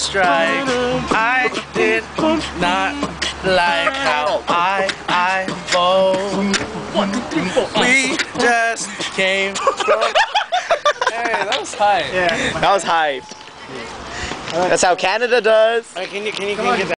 strike. I did not like how I I bowled. We just came from. Hey, that was high. That was hype. That's how Canada does. Can you can you can you get that?